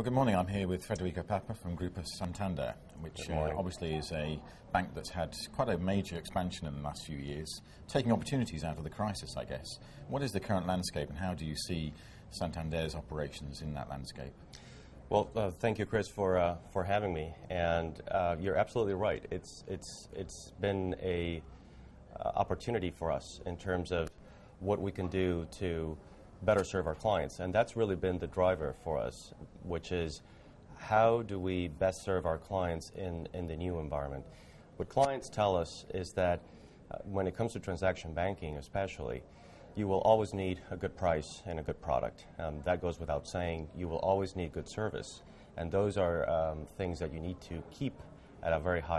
Well, good morning. I'm here with Federico Papa from Grupo Santander, which uh, obviously is a bank that's had quite a major expansion in the last few years, taking opportunities out of the crisis, I guess. What is the current landscape, and how do you see Santander's operations in that landscape? Well, uh, thank you, Chris, for uh, for having me. And uh, you're absolutely right. It's it's it's been a uh, opportunity for us in terms of what we can do to better serve our clients, and that's really been the driver for us, which is how do we best serve our clients in in the new environment. What clients tell us is that uh, when it comes to transaction banking, especially. You will always need a good price and a good product. Um, that goes without saying. You will always need good service. And those are um, things that you need to keep at a very high